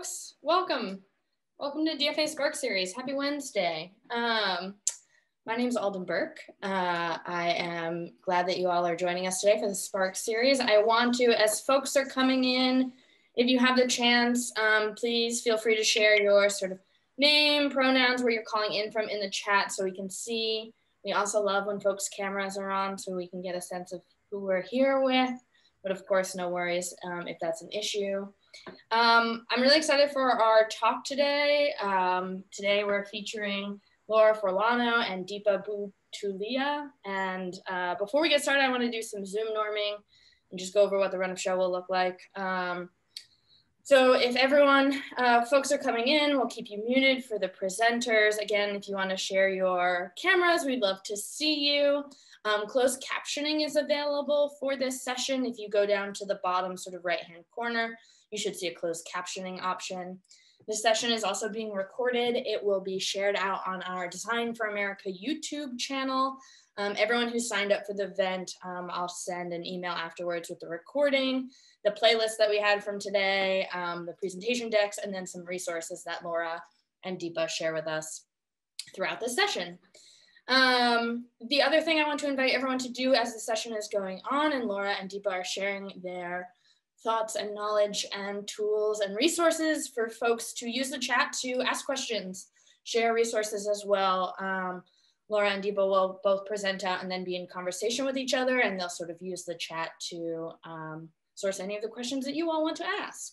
folks. Welcome. Welcome to DFA Spark Series. Happy Wednesday. Um, my name is Alden Burke. Uh, I am glad that you all are joining us today for the Spark Series. I want to, as folks are coming in, if you have the chance, um, please feel free to share your sort of name, pronouns, where you're calling in from in the chat so we can see. We also love when folks' cameras are on so we can get a sense of who we're here with. But of course, no worries um, if that's an issue. Um, I'm really excited for our talk today. Um, today we're featuring Laura Forlano and Deepa Butoliya. And uh, before we get started, I want to do some Zoom norming and just go over what the run of show will look like. Um, so if everyone, uh, folks are coming in, we'll keep you muted for the presenters. Again, if you want to share your cameras, we'd love to see you. Um, closed captioning is available for this session. If you go down to the bottom sort of right-hand corner, you should see a closed captioning option. This session is also being recorded. It will be shared out on our Design for America YouTube channel. Um, everyone who signed up for the event, um, I'll send an email afterwards with the recording, the playlist that we had from today, um, the presentation decks, and then some resources that Laura and Deepa share with us throughout the session. Um, the other thing I want to invite everyone to do as the session is going on and Laura and Deepa are sharing their thoughts and knowledge and tools and resources for folks to use the chat to ask questions, share resources as well. Um, Laura and Deepa will both present out and then be in conversation with each other and they'll sort of use the chat to um, source any of the questions that you all want to ask.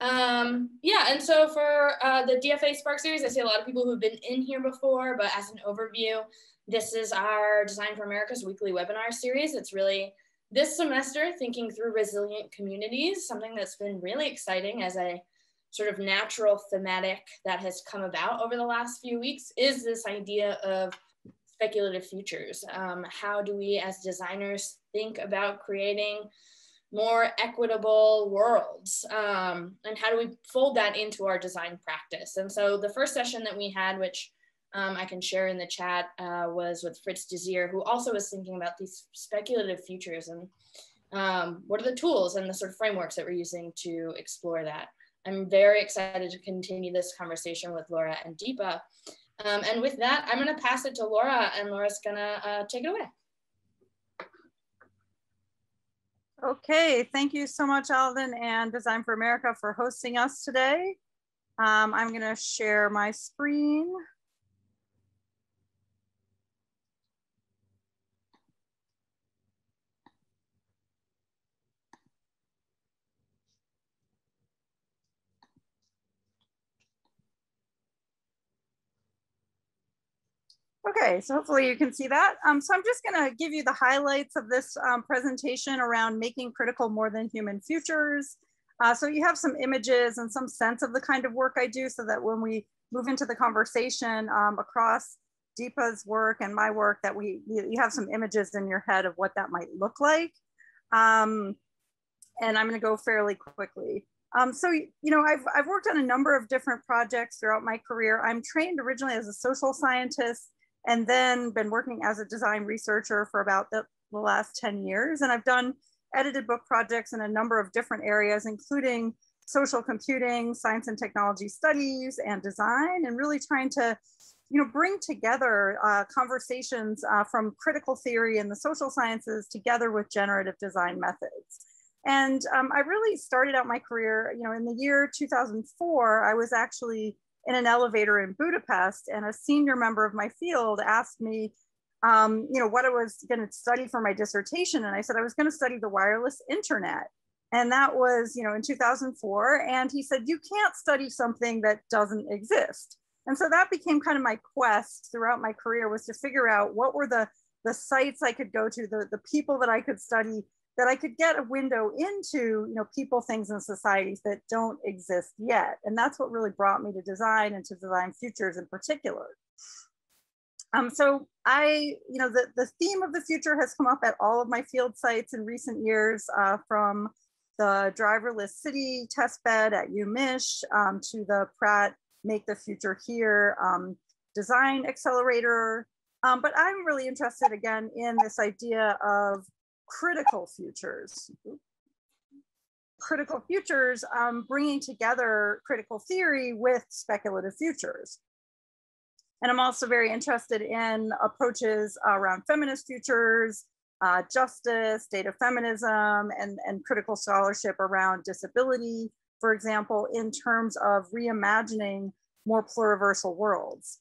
Um, yeah, and so for uh, the DFA Spark series, I see a lot of people who've been in here before, but as an overview, this is our Design for America's weekly webinar series. It's really this semester, thinking through resilient communities, something that's been really exciting as a sort of natural thematic that has come about over the last few weeks is this idea of speculative futures. Um, how do we as designers think about creating more equitable worlds? Um, and how do we fold that into our design practice? And so the first session that we had, which um, I can share in the chat uh, was with Fritz Desir, who also was thinking about these speculative futures and um, what are the tools and the sort of frameworks that we're using to explore that. I'm very excited to continue this conversation with Laura and Deepa. Um, and with that, I'm gonna pass it to Laura and Laura's gonna uh, take it away. Okay, thank you so much, Alden and Design for America for hosting us today. Um, I'm gonna share my screen. Okay, so hopefully you can see that. Um, so I'm just gonna give you the highlights of this um, presentation around making critical more than human futures. Uh, so you have some images and some sense of the kind of work I do so that when we move into the conversation um, across Deepa's work and my work that we, you have some images in your head of what that might look like. Um, and I'm gonna go fairly quickly. Um, so, you know, I've, I've worked on a number of different projects throughout my career. I'm trained originally as a social scientist and then been working as a design researcher for about the, the last 10 years. And I've done edited book projects in a number of different areas, including social computing, science and technology studies, and design, and really trying to you know, bring together uh, conversations uh, from critical theory and the social sciences together with generative design methods. And um, I really started out my career, you know, in the year 2004, I was actually in an elevator in Budapest, and a senior member of my field asked me, um, you know, what I was going to study for my dissertation, and I said I was going to study the wireless internet, and that was, you know, in 2004. And he said, you can't study something that doesn't exist. And so that became kind of my quest throughout my career was to figure out what were the the sites I could go to, the, the people that I could study that I could get a window into, you know, people, things, and societies that don't exist yet. And that's what really brought me to design and to design futures in particular. Um, so I, you know, the, the theme of the future has come up at all of my field sites in recent years, uh, from the driverless city testbed at UMich um, to the Pratt Make the Future Here um, design accelerator. Um, but I'm really interested again in this idea of critical futures. critical futures, um, bringing together critical theory with speculative futures. And I'm also very interested in approaches around feminist futures, uh, justice, data feminism, and, and critical scholarship around disability, for example, in terms of reimagining more pluriversal worlds.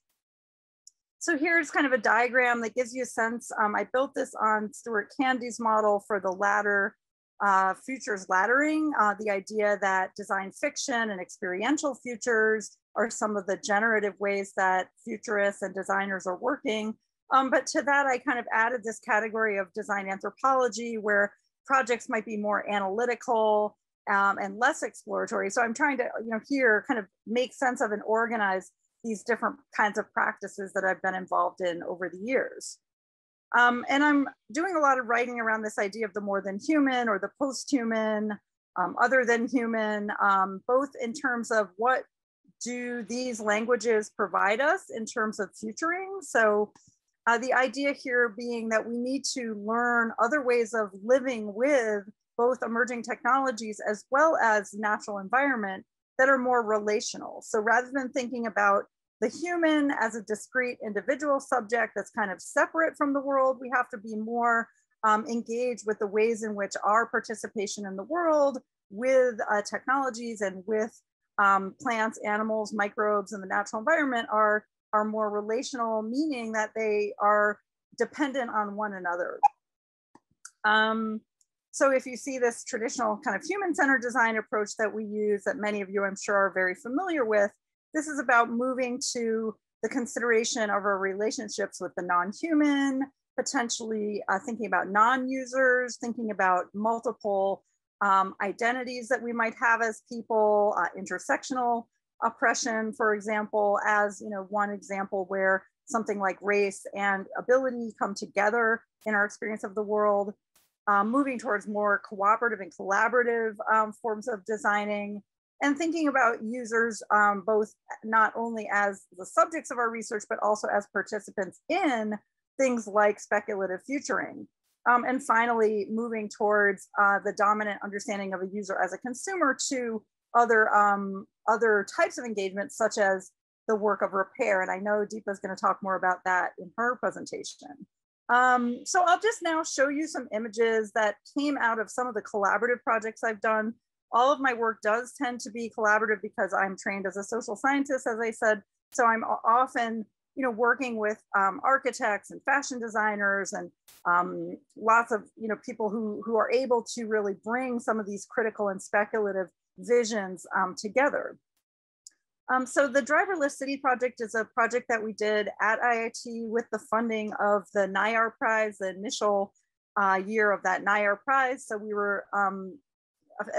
So here's kind of a diagram that gives you a sense. Um, I built this on Stuart Candy's model for the ladder uh, futures laddering, uh, the idea that design fiction and experiential futures are some of the generative ways that futurists and designers are working. Um, but to that, I kind of added this category of design anthropology where projects might be more analytical um, and less exploratory. So I'm trying to, you know, here kind of make sense of and organize these different kinds of practices that I've been involved in over the years. Um, and I'm doing a lot of writing around this idea of the more than human or the post-human, um, other than human, um, both in terms of what do these languages provide us in terms of futuring. So uh, the idea here being that we need to learn other ways of living with both emerging technologies as well as natural environment that are more relational. So rather than thinking about the human as a discrete individual subject that's kind of separate from the world. We have to be more um, engaged with the ways in which our participation in the world with uh, technologies and with um, plants, animals, microbes, and the natural environment are, are more relational, meaning that they are dependent on one another. Um, so if you see this traditional kind of human-centered design approach that we use that many of you I'm sure are very familiar with, this is about moving to the consideration of our relationships with the non-human, potentially uh, thinking about non-users, thinking about multiple um, identities that we might have as people, uh, intersectional oppression, for example, as you know, one example where something like race and ability come together in our experience of the world, um, moving towards more cooperative and collaborative um, forms of designing, and thinking about users um, both not only as the subjects of our research, but also as participants in things like speculative futuring. Um, and finally, moving towards uh, the dominant understanding of a user as a consumer to other, um, other types of engagement, such as the work of repair. And I know Deepa is going to talk more about that in her presentation. Um, so I'll just now show you some images that came out of some of the collaborative projects I've done all of my work does tend to be collaborative because I'm trained as a social scientist, as I said. So I'm often, you know, working with um, architects and fashion designers and um, lots of, you know, people who, who are able to really bring some of these critical and speculative visions um, together. Um, so the Driverless City project is a project that we did at IIT with the funding of the Nayar Prize, the initial uh, year of that Nayar Prize. So we were um,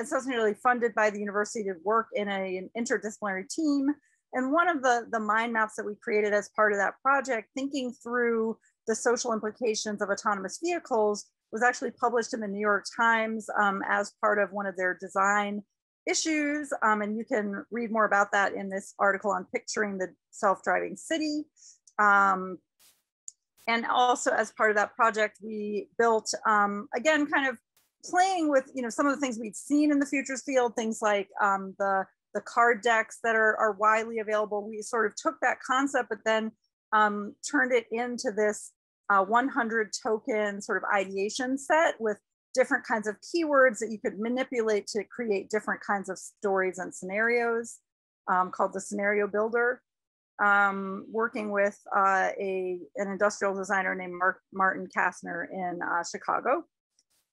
essentially funded by the university to work in a, an interdisciplinary team. And one of the, the mind maps that we created as part of that project, thinking through the social implications of autonomous vehicles, was actually published in the New York Times um, as part of one of their design issues. Um, and you can read more about that in this article on picturing the self-driving city. Um, and also as part of that project, we built, um, again, kind of playing with you know some of the things we've seen in the futures field, things like um, the the card decks that are, are widely available. We sort of took that concept, but then um, turned it into this uh, 100 token sort of ideation set with different kinds of keywords that you could manipulate to create different kinds of stories and scenarios um, called the scenario builder. Um, working with uh, a, an industrial designer named Mark, Martin Kastner in uh, Chicago.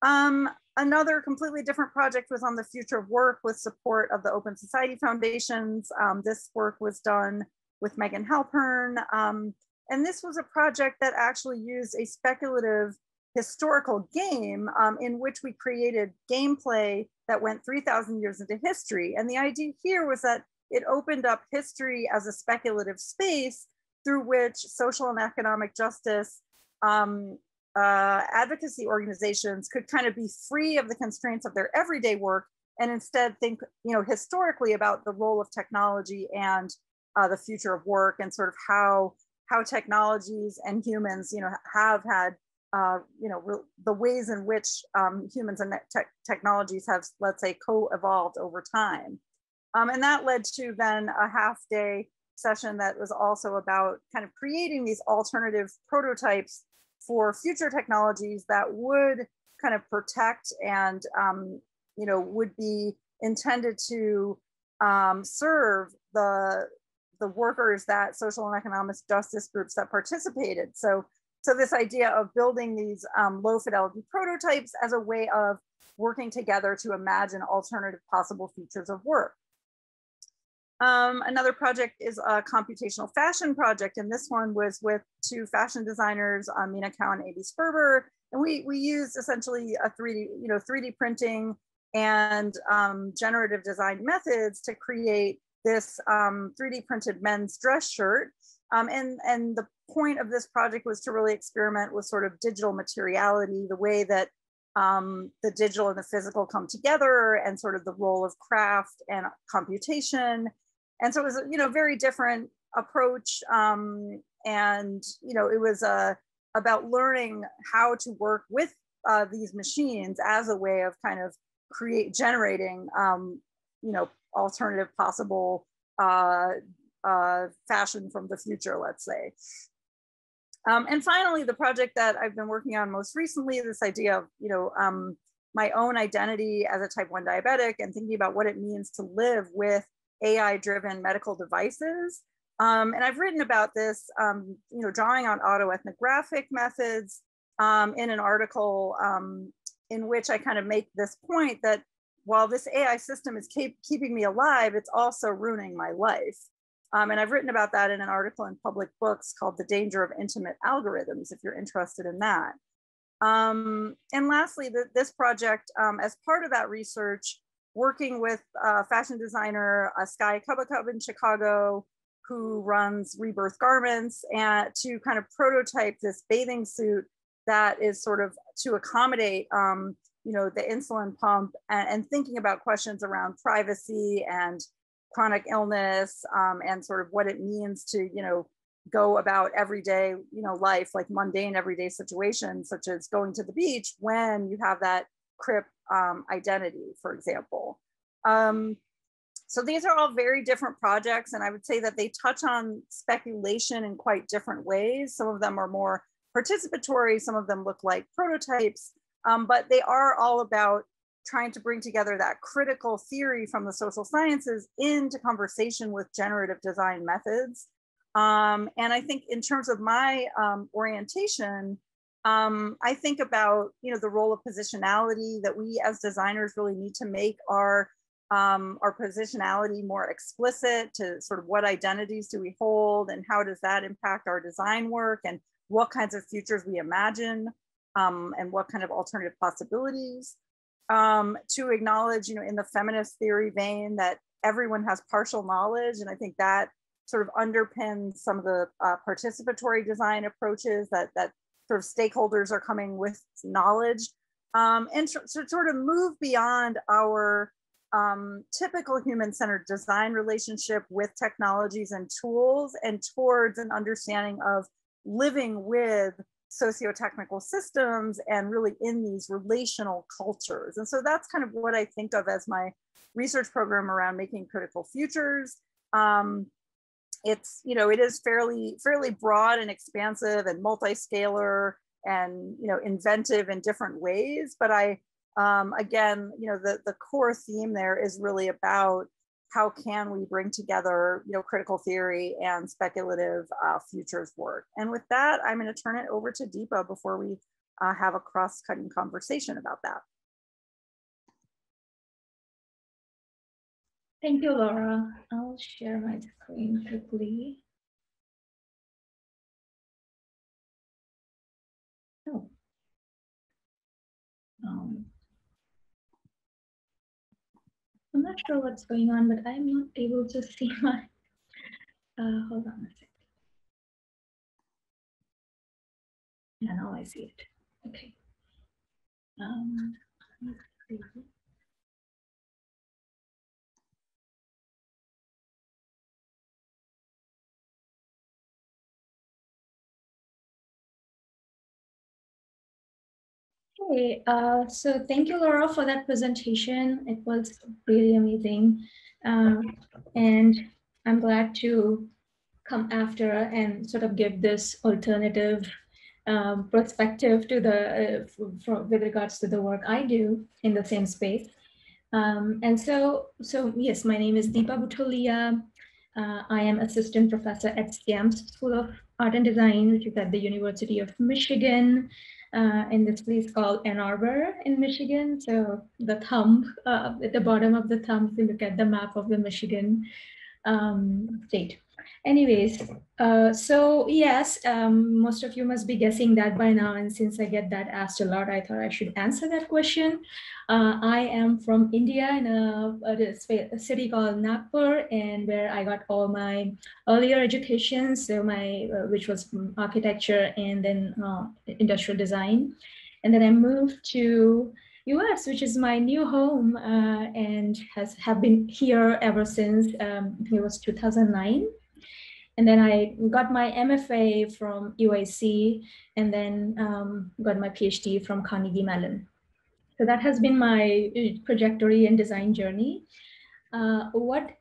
Um, another completely different project was on the future of work with support of the Open Society Foundations. Um, this work was done with Megan Halpern. Um, and this was a project that actually used a speculative historical game um, in which we created gameplay that went 3,000 years into history. And the idea here was that it opened up history as a speculative space through which social and economic justice um, uh, advocacy organizations could kind of be free of the constraints of their everyday work and instead think, you know, historically about the role of technology and uh, the future of work and sort of how how technologies and humans, you know, have had uh, you know, the ways in which um, humans and te technologies have, let's say, co-evolved over time. Um, and that led to then a half day session that was also about kind of creating these alternative prototypes for future technologies that would kind of protect and, um, you know, would be intended to um, serve the, the workers that social and economic justice groups that participated. So so this idea of building these um, low fidelity prototypes as a way of working together to imagine alternative possible futures of work. Um, another project is a computational fashion project, and this one was with two fashion designers, um, Mina Kao and Amy Sperber, and we we used essentially a 3D, you know, 3D printing and um, generative design methods to create this 3D um, printed men's dress shirt. Um, and, and the point of this project was to really experiment with sort of digital materiality, the way that um, the digital and the physical come together and sort of the role of craft and computation. And so it was, you know, very different approach. Um, and, you know, it was uh, about learning how to work with uh, these machines as a way of kind of create generating, um, you know, alternative possible uh, uh, fashion from the future, let's say. Um, and finally, the project that I've been working on most recently, this idea of, you know, um, my own identity as a type 1 diabetic and thinking about what it means to live with AI driven medical devices. Um, and I've written about this, um, you know, drawing on autoethnographic methods um, in an article um, in which I kind of make this point that while this AI system is keep, keeping me alive, it's also ruining my life. Um, and I've written about that in an article in public books called The Danger of Intimate Algorithms, if you're interested in that. Um, and lastly, the, this project, as part of that research, working with a fashion designer, uh, Sky Cubacub in Chicago, who runs Rebirth Garments, and to kind of prototype this bathing suit that is sort of to accommodate, um, you know, the insulin pump and, and thinking about questions around privacy and chronic illness um, and sort of what it means to, you know, go about everyday, you know, life, like mundane everyday situations, such as going to the beach when you have that crip um, identity, for example. Um, so these are all very different projects, and I would say that they touch on speculation in quite different ways. Some of them are more participatory, some of them look like prototypes, um, but they are all about trying to bring together that critical theory from the social sciences into conversation with generative design methods. Um, and I think in terms of my um, orientation, um, I think about you know the role of positionality that we as designers really need to make our um, our positionality more explicit to sort of what identities do we hold and how does that impact our design work and what kinds of futures we imagine um, and what kind of alternative possibilities um, to acknowledge, you know, in the feminist theory vein that everyone has partial knowledge. And I think that sort of underpins some of the uh, participatory design approaches that, that sort of stakeholders are coming with knowledge um, and to, to, sort of move beyond our um, typical human-centered design relationship with technologies and tools and towards an understanding of living with socio-technical systems and really in these relational cultures. And so that's kind of what I think of as my research program around making critical futures. Um, it's, you know, it is fairly, fairly broad and expansive and multi-scalar and, you know, inventive in different ways. But I, um, again, you know, the, the core theme there is really about how can we bring together, you know, critical theory and speculative uh, futures work? And with that, I'm going to turn it over to Deepa before we uh, have a cross-cutting conversation about that. Thank you, Laura. I'll share my screen quickly. Oh. Um, I'm not sure what's going on, but I'm not able to see my, uh, hold on a second. Yeah, now I see it. Okay. Um, Okay, uh, so thank you, Laura, for that presentation. It was really amazing. Uh, and I'm glad to come after and sort of give this alternative um, perspective to the, uh, with regards to the work I do in the same space. Um, and so, so yes, my name is Deepa Butoliya. Uh, I am assistant professor at Stamps School of Art and Design, which is at the University of Michigan uh, in this place called Ann Arbor in Michigan. So the thumb uh, at the bottom of the thumb, if you look at the map of the Michigan um, state. Anyways, uh, so yes, um, most of you must be guessing that by now. And since I get that asked a lot, I thought I should answer that question. Uh, I am from India in a, a, city called Nagpur and where I got all my earlier education. So my, uh, which was architecture and then uh, industrial design. And then I moved to US, which is my new home uh, and has have been here ever since um, it was 2009. And then I got my MFA from UIC and then um, got my PhD from Carnegie Mellon. So that has been my uh, trajectory and design journey. Uh, what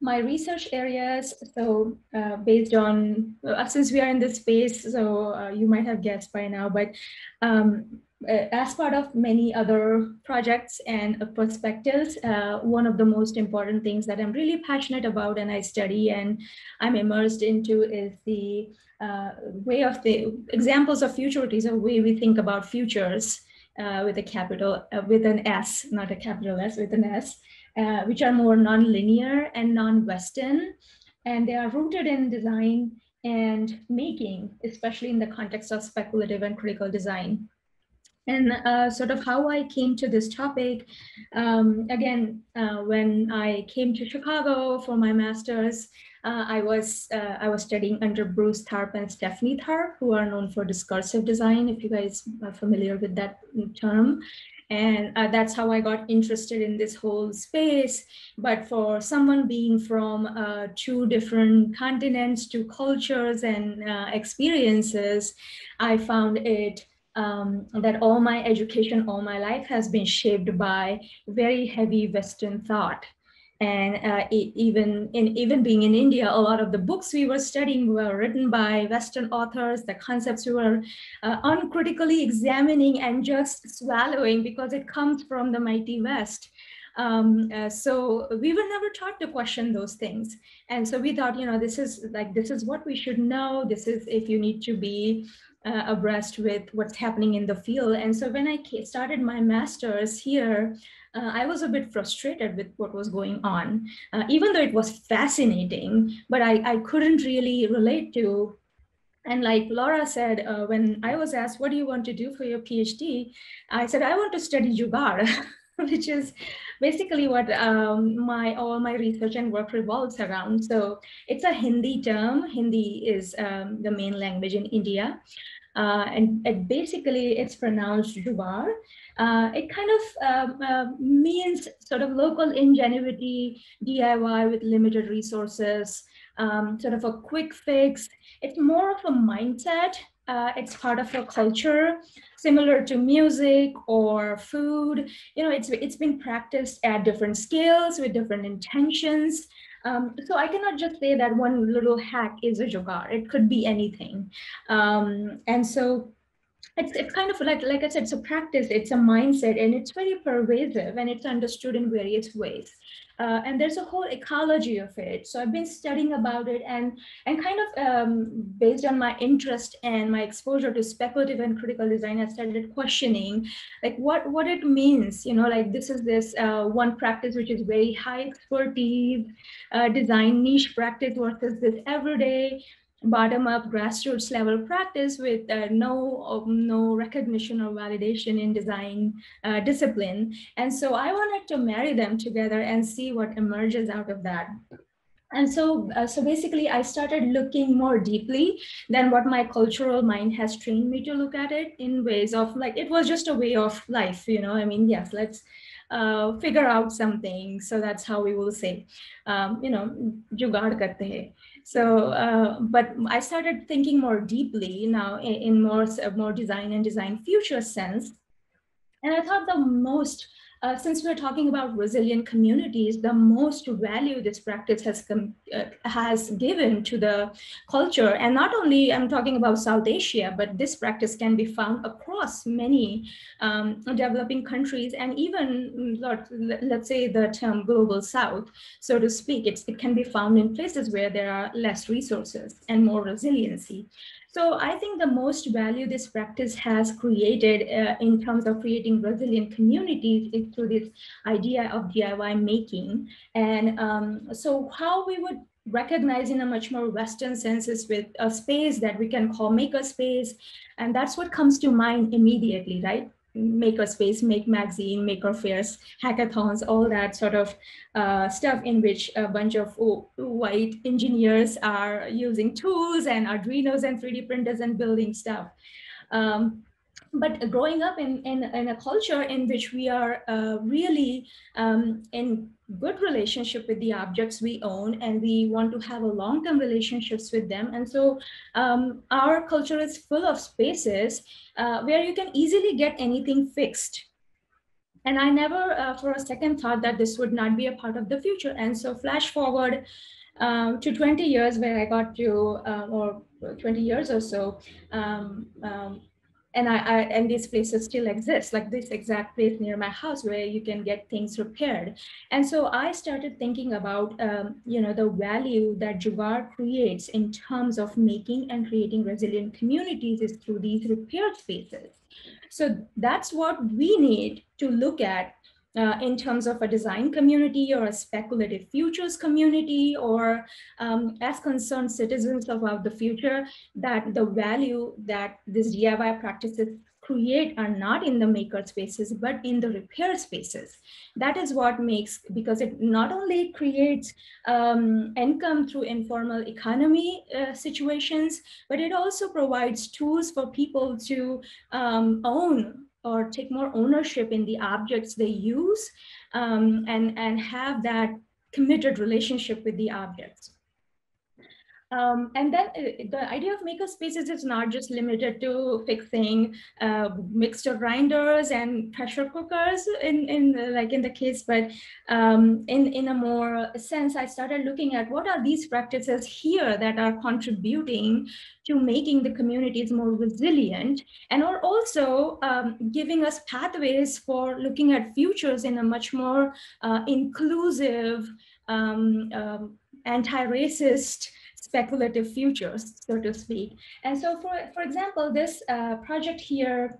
my research areas, so uh, based on, uh, since we are in this space, so uh, you might have guessed by now, but um, as part of many other projects and perspectives, uh, one of the most important things that I'm really passionate about and I study and I'm immersed into is the uh, way of the examples of futurities, a way we think about futures uh, with a capital, uh, with an S, not a capital S, with an S, uh, which are more non-linear and non-Western. And they are rooted in design and making, especially in the context of speculative and critical design and uh, sort of how I came to this topic. Um, again, uh, when I came to Chicago for my master's, uh, I was uh, I was studying under Bruce Tharp and Stephanie Tharp, who are known for discursive design. If you guys are familiar with that term, and uh, that's how I got interested in this whole space. But for someone being from uh, two different continents, two cultures and uh, experiences, I found it um, that all my education, all my life has been shaped by very heavy Western thought. And uh, it, even in even being in India, a lot of the books we were studying were written by Western authors. The concepts we were uh, uncritically examining and just swallowing because it comes from the mighty West. Um, uh, so we were never taught to question those things. And so we thought, you know, this is like, this is what we should know. This is if you need to be uh, abreast with what's happening in the field. And so when I started my master's here, uh, I was a bit frustrated with what was going on, uh, even though it was fascinating, but I, I couldn't really relate to. And like Laura said, uh, when I was asked, what do you want to do for your PhD? I said, I want to study Jugaad, which is basically what um, my all my research and work revolves around. So it's a Hindi term. Hindi is um, the main language in India. Uh, and it basically it's pronounced jugaad. Uh, it kind of um, uh, means sort of local ingenuity, DIY with limited resources, um, sort of a quick fix. It's more of a mindset uh, it's part of a culture similar to music or food you know it's it's been practiced at different scales with different intentions um, so I cannot just say that one little hack is a jugaad. It could be anything. Um, and so it's, it's kind of like, like I said, it's a practice, it's a mindset, and it's very pervasive and it's understood in various ways. Uh, and there's a whole ecology of it. So I've been studying about it and, and kind of um, based on my interest and my exposure to speculative and critical design, I started questioning like what, what it means, you know, like this is this uh, one practice, which is very high expertise, uh, design niche practice versus this everyday bottom-up grassroots level practice with uh, no um, no recognition or validation in design uh, discipline. And so i wanted to marry them together and see what emerges out of that. And so uh, so basically i started looking more deeply than what my cultural mind has trained me to look at it in ways of like it was just a way of life you know? I mean yes let's uh, figure out something. So that's how we will say um, you know jugaad karte so, uh, but I started thinking more deeply now in, in more, more design and design future sense. And I thought the most uh, since we're talking about resilient communities, the most value this practice has come, uh, has given to the culture, and not only I'm talking about South Asia, but this practice can be found across many um, developing countries, and even mm, let's say the term global South, so to speak, it's, it can be found in places where there are less resources and more resiliency. So I think the most value this practice has created uh, in terms of creating resilient communities is through this idea of DIY making. And um, so how we would recognize in a much more Western senses with a space that we can call maker space. And that's what comes to mind immediately, right? Makerspace, make magazine, maker fairs, hackathons, all that sort of uh, stuff in which a bunch of white engineers are using tools and Arduinos and 3D printers and building stuff. Um, but growing up in, in, in, a culture in which we are uh, really um, in good relationship with the objects we own and we want to have a long-term relationships with them. And so um, our culture is full of spaces uh, where you can easily get anything fixed. And i never uh, for a second thought that this would not be a part of the future. And so flash forward um, to 20 years where i got to uh, or 20 years or so um, um and I, I, and these places still exist like this exact place near my house where you can get things repaired. And so i started thinking about um, you know the value that jugaad creates in terms of making and creating resilient communities is through these repair spaces. So that's what we need to look at uh, in terms of a design community or a speculative futures community or um, as concerned citizens about the future that the value that these DIY practices create are not in the maker spaces, but in the repair spaces. That is what makes, because it not only creates um, income through informal economy uh, situations, but it also provides tools for people to um, own or take more ownership in the objects they use um, and, and have that committed relationship with the objects. Um, and then uh, the idea of maker spaces is not just limited to fixing uh, grinders and pressure cookers in, in like in the case, but um, in, in a more sense, I started looking at what are these practices here that are contributing to making the communities more resilient and are also um, giving us pathways for looking at futures in a much more uh, inclusive, um, um, anti-racist speculative futures, so to speak. And so for, for example, this uh, project here,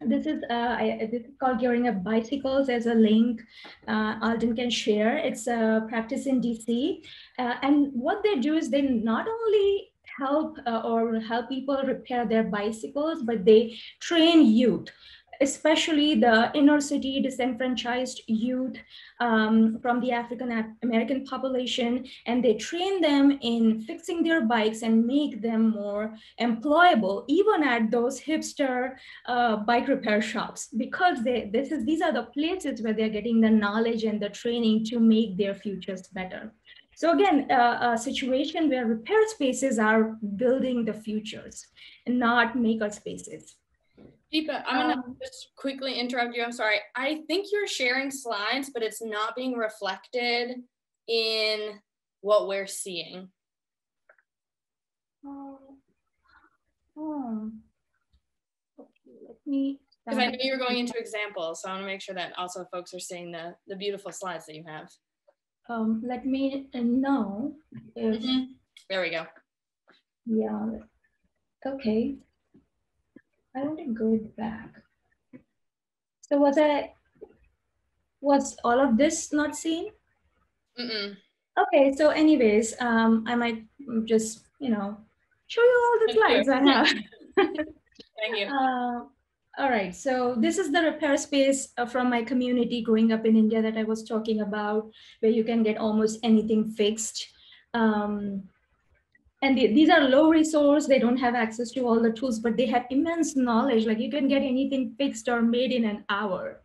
this is, uh, I, this is called Gearing Up Bicycles. There's a link uh, Alden can share. It's a practice in DC. Uh, and what they do is they not only help uh, or help people repair their bicycles, but they train youth especially the inner city disenfranchised youth um, from the African American population, and they train them in fixing their bikes and make them more employable, even at those hipster uh, bike repair shops, because they, this is, these are the places where they're getting the knowledge and the training to make their futures better. So again, uh, a situation where repair spaces are building the futures and not maker spaces. Deepa, I'm gonna um, just quickly interrupt you. I'm sorry. I think you're sharing slides, but it's not being reflected in what we're seeing. Oh, oh. Okay, let me. Because I know you were going into examples, so I want to make sure that also folks are seeing the the beautiful slides that you have. Um, let me know if. Mm -hmm. There we go. Yeah. Okay. I want to go back. So was I, was all of this not seen? Mm-mm. Okay, so anyways, um, I might just, you know, show you all the slides I have. Thank you. Uh, all right, so this is the repair space uh, from my community growing up in India that I was talking about, where you can get almost anything fixed. Um, and the, these are low resource they don't have access to all the tools but they have immense knowledge like you can get anything fixed or made in an hour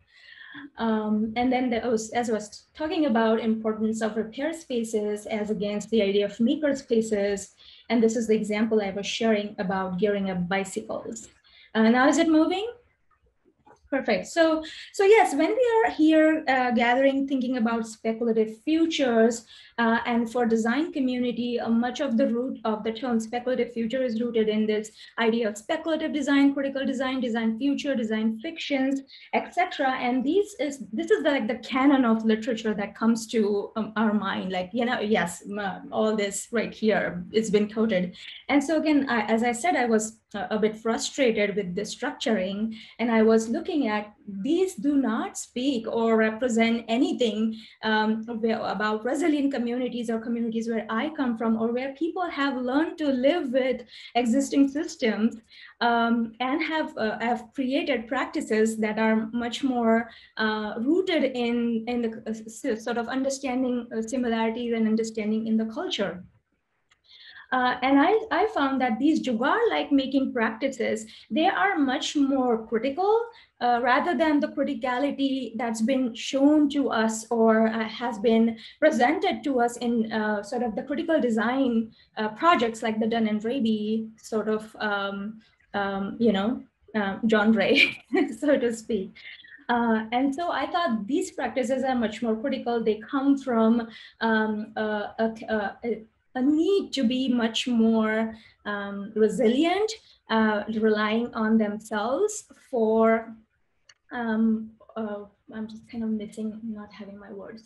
um, and then the, as I was talking about importance of repair spaces as against the idea of maker spaces, and this is the example I was sharing about gearing up bicycles. Uh, now is it moving? Perfect. So, so yes, when we are here uh, gathering, thinking about speculative futures, uh, and for design community, uh, much of the root of the term speculative future is rooted in this idea of speculative design, critical design, design future, design fictions, etc. And these is this is the, like the canon of literature that comes to um, our mind. Like you know, yes, all this right here, it's been coded. And so again, I, as I said, I was a bit frustrated with the structuring and I was looking at these do not speak or represent anything um, about resilient communities or communities where I come from or where people have learned to live with existing systems um, and have, uh, have created practices that are much more uh, rooted in, in the uh, sort of understanding uh, similarities and understanding in the culture. Uh, and I, I found that these jugaad-like making practices, they are much more critical uh, rather than the criticality that's been shown to us or uh, has been presented to us in uh, sort of the critical design uh, projects like the Dunne and Raby sort of, um, um, you know, uh, genre, so to speak. Uh, and so I thought these practices are much more critical. They come from um, a, a, a, a need to be much more um, resilient, uh, relying on themselves for, um, uh, I'm just kind of missing, not having my words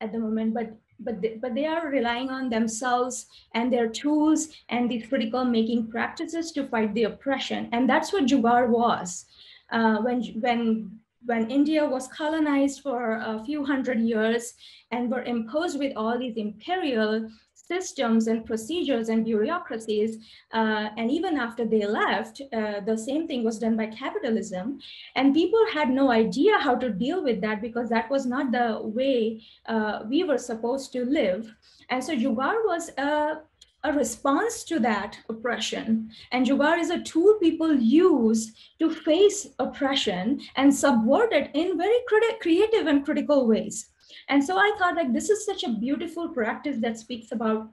at the moment, but but they, but they are relying on themselves and their tools and these critical making practices to fight the oppression. And that's what Jugaad was. Uh, when, when when India was colonized for a few hundred years and were imposed with all these imperial systems and procedures and bureaucracies. Uh, and even after they left, uh, the same thing was done by capitalism. And people had no idea how to deal with that because that was not the way uh, we were supposed to live. And so Jugaad was a, a response to that oppression. And Jugaad is a tool people use to face oppression and subvert it in very creative and critical ways. And so I thought like this is such a beautiful practice that speaks about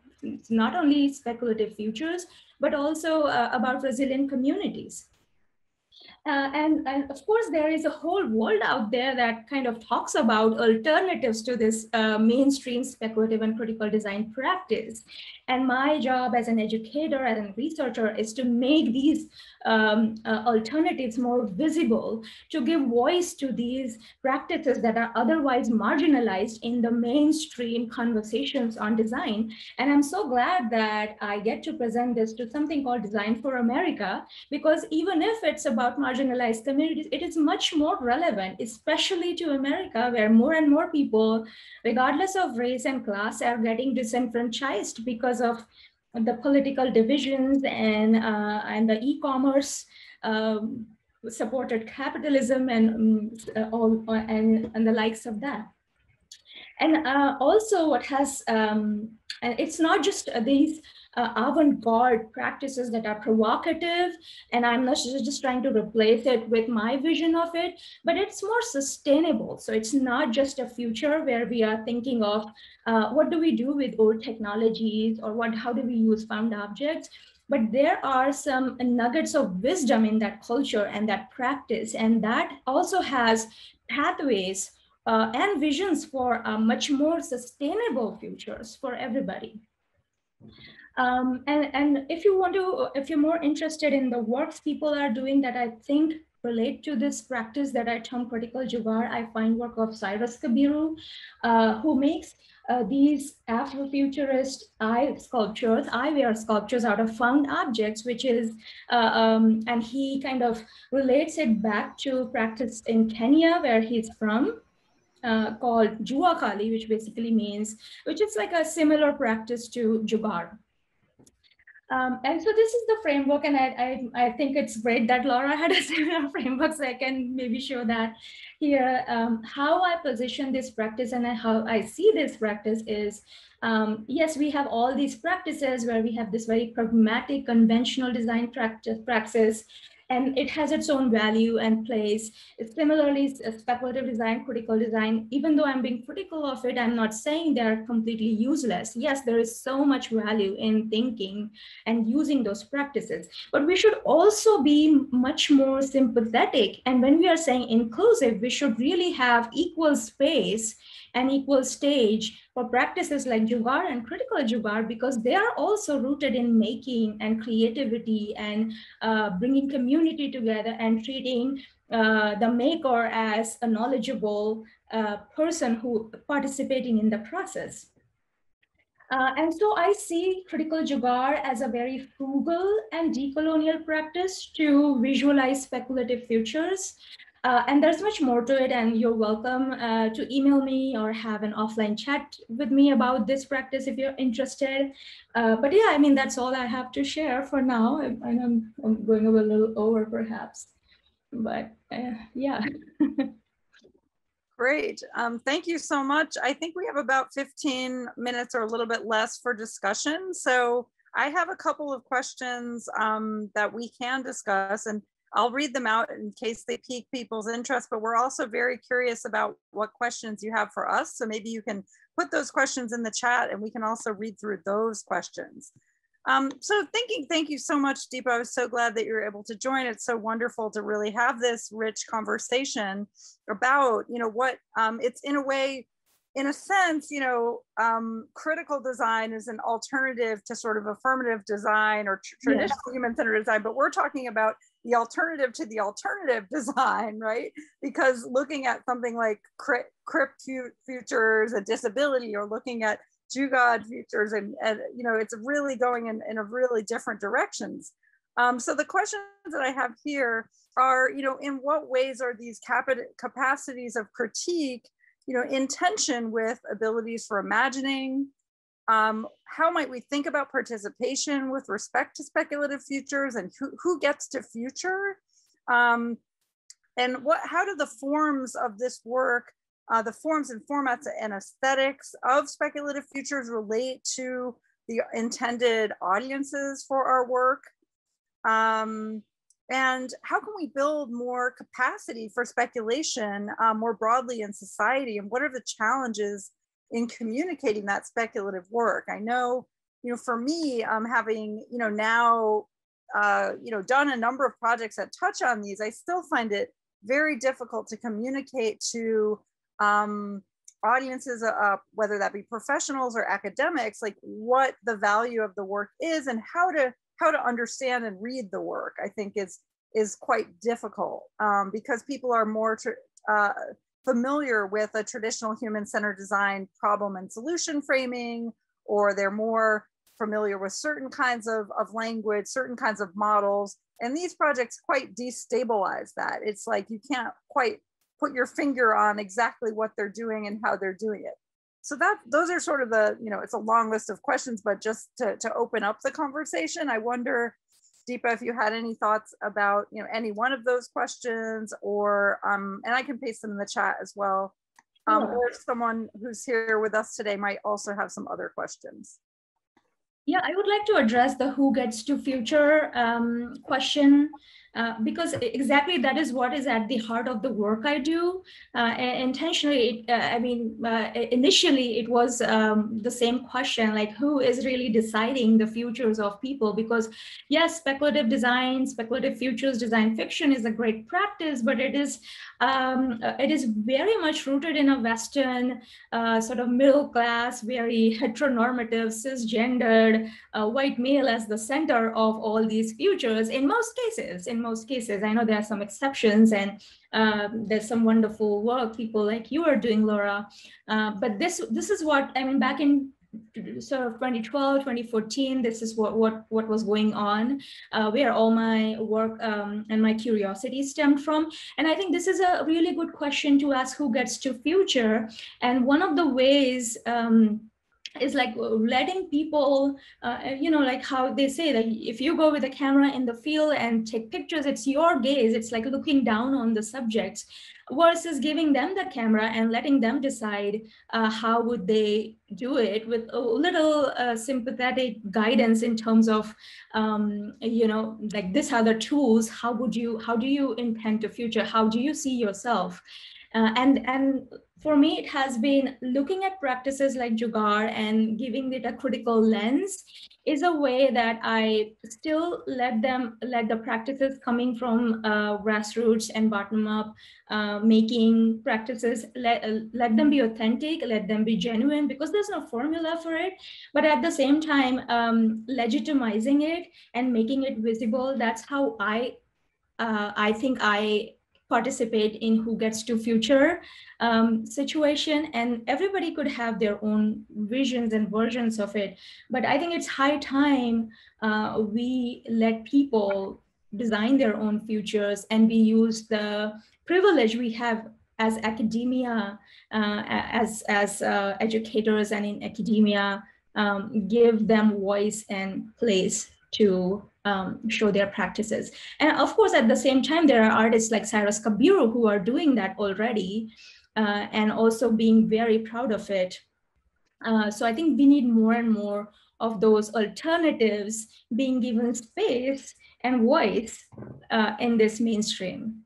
not only speculative futures, but also uh, about resilient communities. Uh, and, and, of course, there is a whole world out there that kind of talks about alternatives to this uh, mainstream speculative and critical design practice. And my job as an educator and a researcher is to make these um, uh, alternatives more visible, to give voice to these practices that are otherwise marginalized in the mainstream conversations on design. And I'm so glad that I get to present this to something called Design for America, because even if it's about marginalized communities, it is much more relevant, especially to America, where more and more people, regardless of race and class, are getting disenfranchised because of the political divisions and uh, and the e-commerce um, supported capitalism and um, all and and the likes of that. And uh, also what has um, and it's not just these uh, avant-garde practices that are provocative and i'm not just trying to replace it with my vision of it but it's more sustainable. So it's not just a future where we are thinking of uh, what do we do with old technologies or what how do we use found objects? But there are some nuggets of wisdom in that culture and that practice and that also has pathways uh, and visions for uh, much more sustainable futures for everybody. Um, and, and if you want to, if you're more interested in the works people are doing that I think relate to this practice that I term critical jugaad, I find work of Cyrus Kabiru, uh, who makes uh, these Afrofuturist eye sculptures, eyewear sculptures out of found objects, which is, uh, um, and he kind of relates it back to practice in Kenya, where he's from. Uh, called Jua Kali, which basically means, which is like a similar practice to Jugaad. Um, and so this is the framework, and I, I, I, think it's great that Laura had a similar framework, so I can maybe show that here. Um, how I position this practice and how I see this practice is, um, yes, we have all these practices where we have this very pragmatic, conventional design practice, praxis, and it has its own value and place. It's similarly speculative design, critical design, even though I'm being critical of it, I'm not saying they're completely useless. Yes, there is so much value in thinking and using those practices, but we should also be much more sympathetic. And when we are saying inclusive, we should really have equal space and equal stage for practices like Jugaad and critical Jugaad because they are also rooted in making and creativity and uh, bringing community together and treating uh, the maker as a knowledgeable uh, person who participating in the process. Uh, and so I see critical jugaad as a very frugal and decolonial practice to visualize speculative futures uh, and there's much more to it, and you're welcome uh, to email me or have an offline chat with me about this practice if you're interested. Uh, but yeah, I mean, that's all I have to share for now. I, I'm, I'm going a little over perhaps, but uh, yeah. Great. Um, thank you so much. I think we have about 15 minutes or a little bit less for discussion. So I have a couple of questions um, that we can discuss. And I'll read them out in case they pique people's interest, but we're also very curious about what questions you have for us. So maybe you can put those questions in the chat and we can also read through those questions. Um, so thinking, thank you so much, Deepa. I was so glad that you were able to join. It's so wonderful to really have this rich conversation about, you know, what um, it's in a way, in a sense, you know, um, critical design is an alternative to sort of affirmative design or tr traditional yeah. human-centered design, but we're talking about the alternative to the alternative design, right? Because looking at something like crip futures, a disability, or looking at Jugaad futures, and, and you know, it's really going in, in a really different directions. Um, so the questions that I have here are, you know, in what ways are these capacities of critique, you know, in tension with abilities for imagining, um, how might we think about participation with respect to speculative futures and who, who gets to future? Um, and what, how do the forms of this work, uh, the forms and formats and aesthetics of speculative futures relate to the intended audiences for our work? Um, and how can we build more capacity for speculation uh, more broadly in society? And what are the challenges in communicating that speculative work. I know, you know, for me, um, having, you know, now, uh, you know, done a number of projects that touch on these, I still find it very difficult to communicate to um, audiences, uh, uh, whether that be professionals or academics, like what the value of the work is and how to how to understand and read the work. I think is is quite difficult um, because people are more uh, familiar with a traditional human-centered design problem and solution framing, or they're more familiar with certain kinds of, of language, certain kinds of models. And these projects quite destabilize that. It's like you can't quite put your finger on exactly what they're doing and how they're doing it. So that those are sort of the, you know, it's a long list of questions, but just to, to open up the conversation, I wonder Deepa, if you had any thoughts about you know any one of those questions, or um, and I can paste them in the chat as well. Um, yeah. Or someone who's here with us today might also have some other questions. Yeah, I would like to address the who gets to future um, question. Uh, because exactly that is what is at the heart of the work I do. Uh, intentionally, uh, I mean, uh, initially it was um, the same question, like who is really deciding the futures of people? Because yes, speculative design, speculative futures design fiction is a great practice, but it is um, it is very much rooted in a Western sort of middle class, very heteronormative, cisgendered white male as the center of all these futures in most cases. In most cases. I know there are some exceptions and um, there's some wonderful work people like you are doing, Laura. Uh, but this this is what I mean. Back in sort of 2012 2014 this is what what what was going on uh, where all my work um, and my curiosity stemmed from and i think this is a really good question to ask who gets to future and one of the ways um, is like letting people, uh, you know, like how they say that if you go with a camera in the field and take pictures, it's your gaze. It's like looking down on the subjects versus giving them the camera and letting them decide uh, how would they do it with a little uh, sympathetic guidance in terms of, um, you know, like this are the tools. How would you, how do you intend to future? How do you see yourself? Uh, and and for me, it has been looking at practices like Jugaad and giving it a critical lens is a way that I still let them, let the practices coming from uh, grassroots and bottom up, uh, making practices, let, uh, let them be authentic, let them be genuine, because there's no formula for it. But at the same time, um, legitimizing it and making it visible, that's how I, uh, I think I participate in who gets to future um, situation and everybody could have their own visions and versions of it. But i think it's high time uh, we let people design their own futures and we use the privilege we have as academia uh, as as uh, educators and in academia um, give them voice and place to um, show their practices. And of course, at the same time, there are artists like Cyrus Kabiru who are doing that already uh, and also being very proud of it. Uh, so I think we need more and more of those alternatives being given space and voice uh, in this mainstream.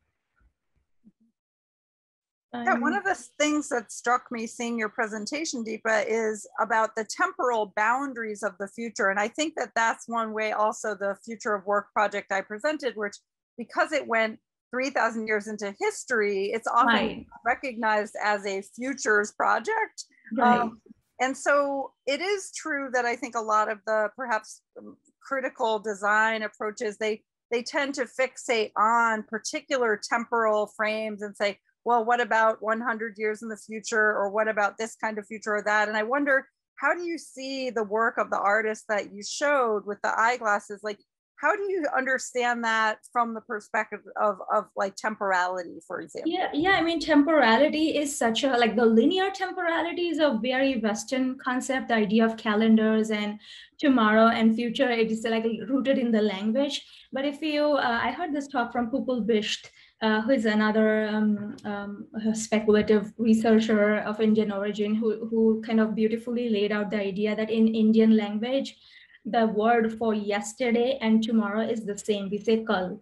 Yeah, one of the things that struck me seeing your presentation, Deepa, is about the temporal boundaries of the future. And I think that that's one way also the Future of Work project I presented, which because it went 3,000 years into history, it's often right. recognized as a futures project. Right. Um, and so it is true that I think a lot of the perhaps um, critical design approaches, they they tend to fixate on particular temporal frames and say, well, what about 100 years in the future? Or what about this kind of future or that? And I wonder, how do you see the work of the artist that you showed with the eyeglasses? Like, how do you understand that from the perspective of, of like temporality, for example? Yeah, yeah. I mean, temporality is such a like the linear temporality is a very Western concept. The idea of calendars and tomorrow and future, it is like rooted in the language. But if you, uh, I heard this talk from Pupul Bisht, uh, who is another um, um, speculative researcher of Indian origin, who, who kind of beautifully laid out the idea that in Indian language, the word for yesterday and tomorrow is the same. We say kal.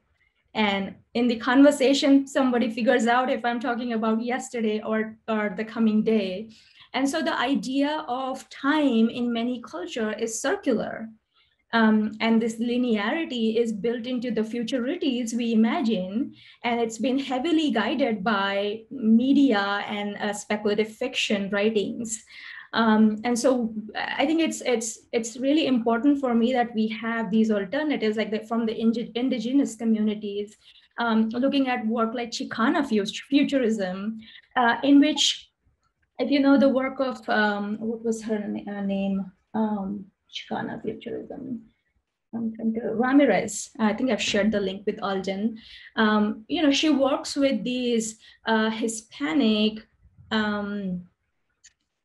And in the conversation, somebody figures out if I'm talking about yesterday or, or the coming day. And so the idea of time in many culture is circular. Um, and this linearity is built into the futurities we imagine, and it's been heavily guided by media and uh, speculative fiction writings. Um, and so I think it's it's it's really important for me that we have these alternatives, like the, from the indigenous communities, um, looking at work like Chicana futurism, uh, in which, if you know the work of um, what was her uh, name, um, Chicana futurism. Ramirez. I think I've shared the link with Alden. Um, you know, she works with these uh, Hispanic um,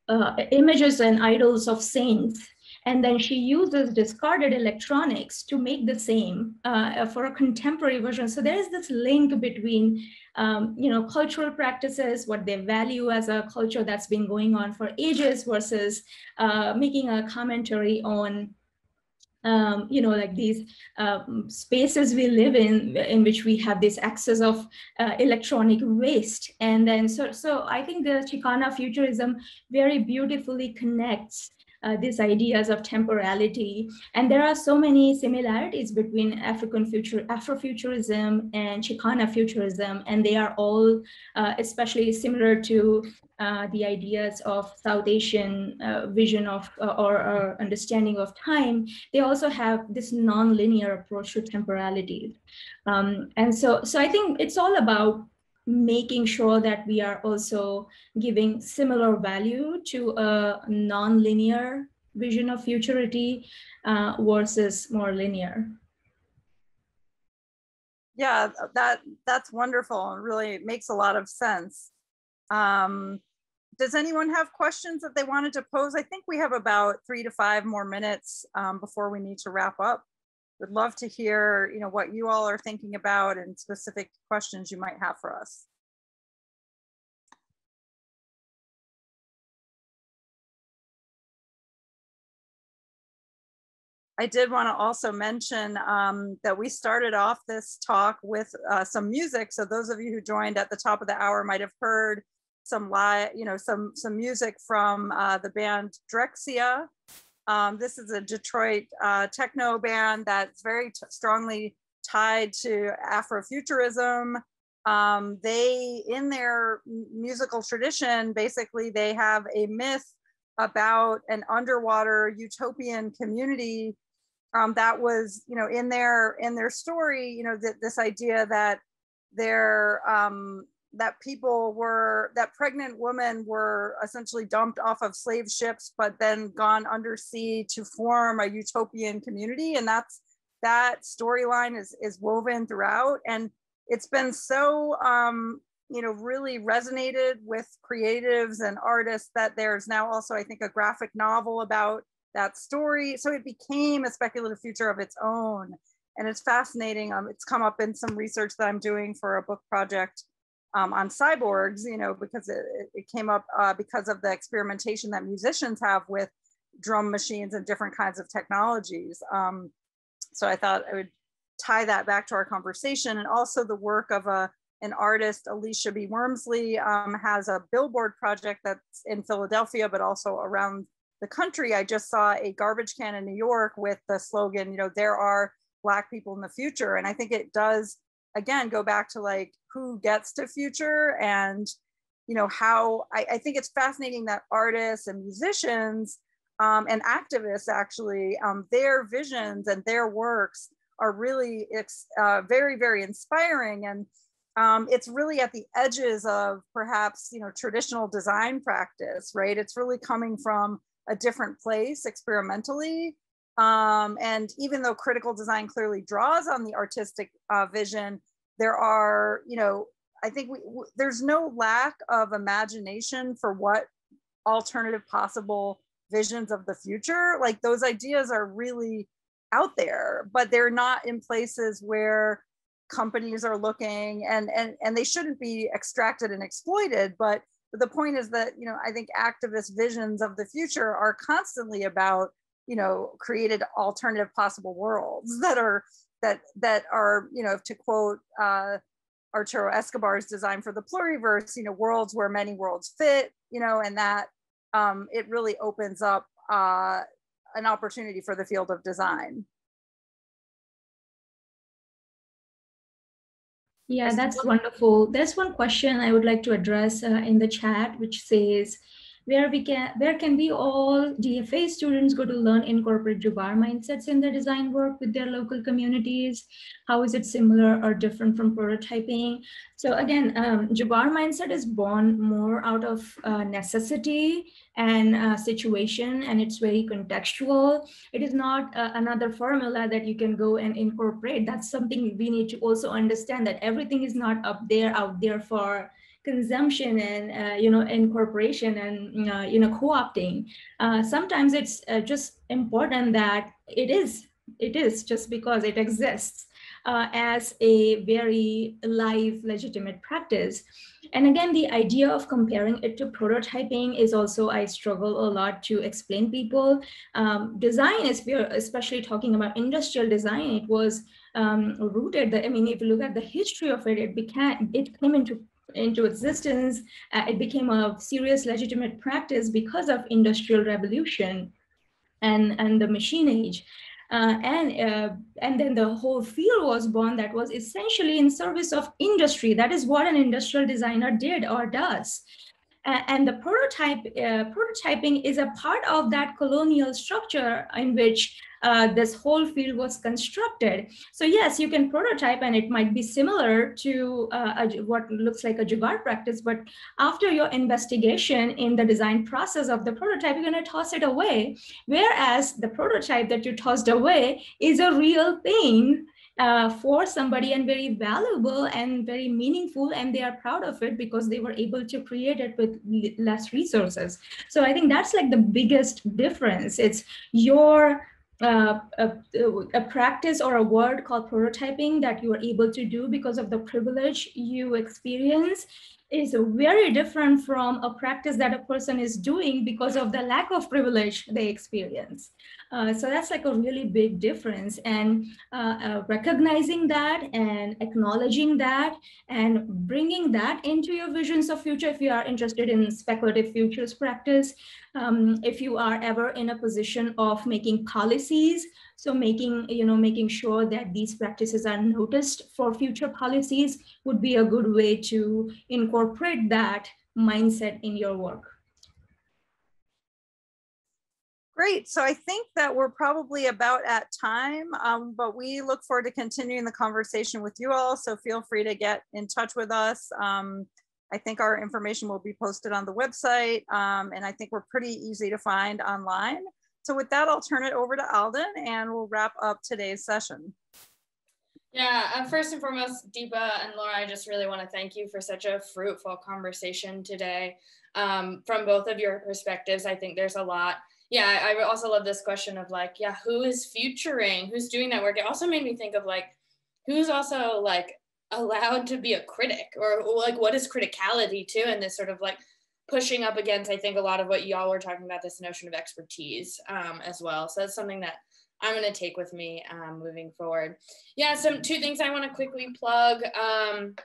uh, images and idols of saints. And then she uses discarded electronics to make the same uh, for a contemporary version. So there is this link between, um, you know, cultural practices, what they value as a culture that's been going on for ages versus uh, making a commentary on um, you know, like these uh, spaces we live in, in which we have this excess of uh, electronic waste. And then, so, so I think the Chicana futurism very beautifully connects uh, these ideas of temporality. And there are so many similarities between African future, Afrofuturism and Chicana futurism, and they are all uh, especially similar to uh, the ideas of South Asian uh, vision of uh, or, or, understanding of time, they also have this non-linear approach to temporality. Um, and so, so I think it's all about making sure that we are also giving similar value to a non-linear vision of futurity uh, versus more linear. Yeah, that that's wonderful really makes a lot of sense. Um, does anyone have questions that they wanted to pose? I think we have about three to five more minutes um, before we need to wrap up. Would love to hear, you know, what you all are thinking about and specific questions you might have for us. I did want to also mention um, that we started off this talk with uh, some music. So those of you who joined at the top of the hour might have heard some live, you know, some some music from uh, the band Drexciya. Um, this is a Detroit uh, techno band that's very strongly tied to Afrofuturism. Um, they, in their musical tradition, basically they have a myth about an underwater utopian community um, that was you know in their in their story you know that this idea that their um, that people were that pregnant women were essentially dumped off of slave ships but then gone undersea to form a utopian community and that's that storyline is is woven throughout and it's been so um, you know really resonated with creatives and artists that there's now also i think a graphic novel about that story. So it became a speculative future of its own. And it's fascinating. Um, it's come up in some research that I'm doing for a book project um, on cyborgs, you know, because it, it came up uh, because of the experimentation that musicians have with drum machines and different kinds of technologies. Um, so I thought I would tie that back to our conversation and also the work of a, an artist, Alisha B. Wormsley, um, has a billboard project that's in Philadelphia, but also around the country, I just saw a garbage can in New York with the slogan, you know, there are Black people in the future. And I think it does, again, go back to like who gets to future and, you know, how I, I think it's fascinating that artists and musicians um, and activists actually, um, their visions and their works are really uh, very, very inspiring. And um, it's really at the edges of perhaps, you know, traditional design practice, right? It's really coming from a different place experimentally. Um, and even though critical design clearly draws on the artistic uh, vision, there are, you know, I think we, w- there's no lack of imagination for what alternative possible visions of the future. Like those ideas are really out there, but they're not in places where companies are looking and and and they shouldn't be extracted and exploited but but the point is that, you know, I think activist visions of the future are constantly about, you know, created alternative possible worlds that are that that are, you know, to quote uh, Arturo Escobar's design for the pluriverse, you know, worlds where many worlds fit, you know, and that um, it really opens up uh, an opportunity for the field of design. Yeah, that's wonderful. There's one question I would like to address uh, in the chat, which says, where we can where can we all DFA students go to learn incorporate Jugaad mindsets in their design work with their local communities? How is it similar or different from prototyping? So again, um, Jugaad mindset is born more out of uh, necessity and uh, situation, and it's very contextual. It is not uh, another formula that you can go and incorporate. That's something we need to also understand that everything is not up there, out there for consumption and uh, you know incorporation and uh, you know co-opting. Uh, sometimes it's uh, just important that it is it is just because it exists uh, as a very live legitimate practice. And again the idea of comparing it to prototyping is also i struggle a lot to explain people. Um, design is especially talking about industrial design it was um, rooted i mean if you look at the history of it it became it came into into existence, uh, it became a serious legitimate practice because of industrial revolution and, and the machine age. Uh, and uh, and then the whole field was born that was essentially in service of industry. That is what an industrial designer did or does. Uh, and the prototype uh, prototyping is a part of that colonial structure in which uh, this whole field was constructed. So yes, you can prototype and it might be similar to uh, a, what looks like a Jugaad practice, but after your investigation in the design process of the prototype, you're gonna toss it away. Whereas the prototype that you tossed away is a real thing uh, for somebody and very valuable and very meaningful and they are proud of it because they were able to create it with less resources. So i think that's like the biggest difference. It's your uh, a, a, practice or a word called prototyping that you are able to do because of the privilege you experience is very different from a practice that a person is doing because of the lack of privilege they experience. Uh, so that's like a really big difference. And uh, uh, recognizing that and acknowledging that and bringing that into your visions of future, if you are interested in speculative futures practice, um, if you are ever in a position of making policies, so making, you know, making sure that these practices are noticed for future policies would be a good way to incorporate that mindset in your work. Great. So I think that we're probably about at time, um, but we look forward to continuing the conversation with you all. So feel free to get in touch with us. Um, I think our information will be posted on the website, um, and I think we're pretty easy to find online. So with that, I'll turn it over to Alden and we'll wrap up today's session. Yeah, uh, first and foremost, Deepa and Laura, I just really want to thank you for such a fruitful conversation today. Um, from both of your perspectives, I think there's a lot. Yeah, I also love this question of like, yeah, who is futuring? Who's doing that work? It also made me think of like, who's also like allowed to be a critic or like what is criticality too and this sort of like pushing up against i think a lot of what y'all were talking about this notion of expertise um, as well. So that's something that i'm going to take with me um, moving forward. Yeah some two things i want to quickly plug. Um,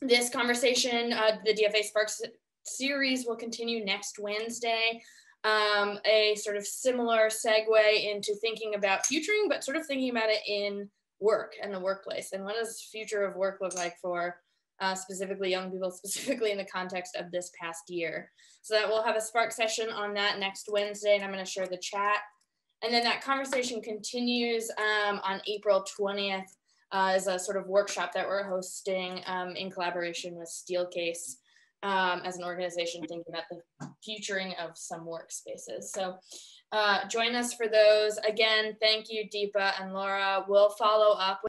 this conversation uh, the dfa sparks series will continue next wednesday. Um, a sort of similar segue into thinking about futuring but sort of thinking about it in work and the workplace and what does future of work look like for uh, specifically young people specifically in the context of this past year so that we'll have a spark session on that next wednesday and i'm going to share the chat and then that conversation continues um, on april 20th uh, as a sort of workshop that we're hosting um, in collaboration with steelcase um, as an organization thinking about the futuring of some workspaces so uh, join us for those. Again, thank you, Deepa and Laura. We'll follow up.